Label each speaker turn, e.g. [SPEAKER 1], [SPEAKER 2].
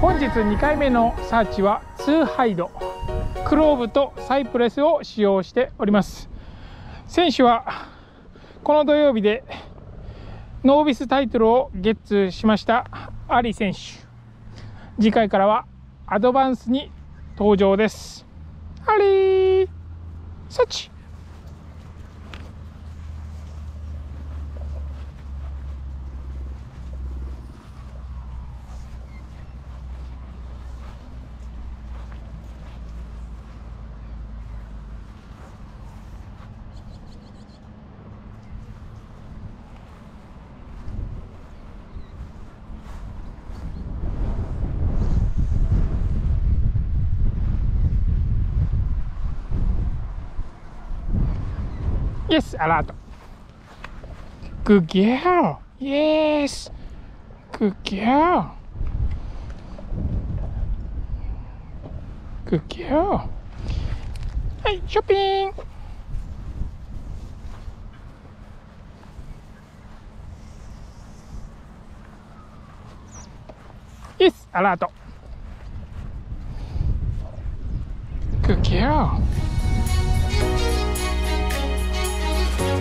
[SPEAKER 1] 本日2回目のサーチは2ハイドクローブとサイプレスを使用しております選手はこの土曜日でノービスタイトルをゲッツしましたアリ選手次回からはアドバンスに登場ですアリーサチ Yes, a lot. Good girl. Yes. Good girl. Good girl. Hey, shopping. Yes, a lot. Good girl.